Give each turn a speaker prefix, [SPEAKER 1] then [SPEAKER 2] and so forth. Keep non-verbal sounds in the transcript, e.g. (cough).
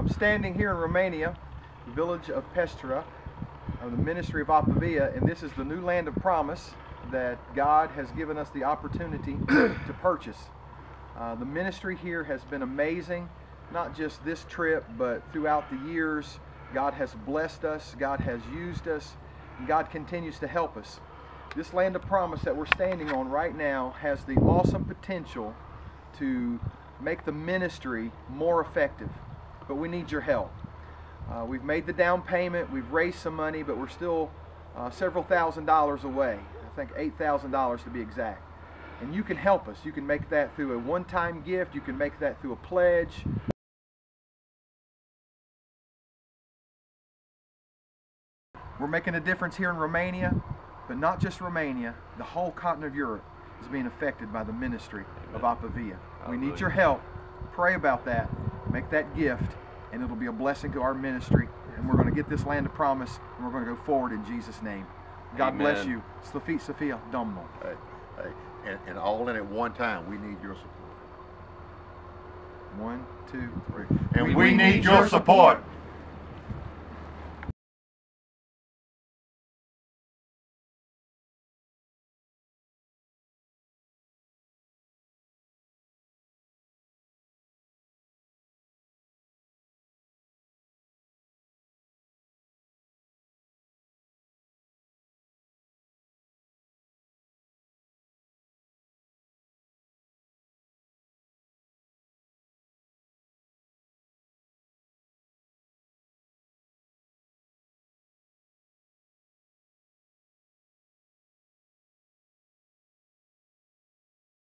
[SPEAKER 1] I'm standing here in Romania, the village of Pestura, of the ministry of Apa Vie, and this is the new land of promise that God has given us the opportunity (coughs) to purchase. Uh, the ministry here has been amazing, not just this trip, but throughout the years. God has blessed us, God has used us, and God continues to help us. This land of promise that we're standing on right now has the awesome potential to make the ministry more effective, but we need your help. Uh, we've made the down payment, we've raised some money, but we're still uh, several thousand dollars away. I think $8,000 to be exact. And you can help us. You can make that through a one-time gift. You can make that through a pledge. We're making a difference here in Romania, but not just Romania. The whole continent of Europe is being affected by the ministry of Apa Vie. We need your help. Pray about that. Make that gift, and it'll be a blessing to our ministry. And we're going to get this land of promise, and we're going to go forward in Jesus' name. God
[SPEAKER 2] Amen.
[SPEAKER 1] bless you. Slafit Sophia Domno.
[SPEAKER 2] Hey, hey, and, and all in at one time, we need your support.
[SPEAKER 1] One, two, three.
[SPEAKER 2] And we need your support.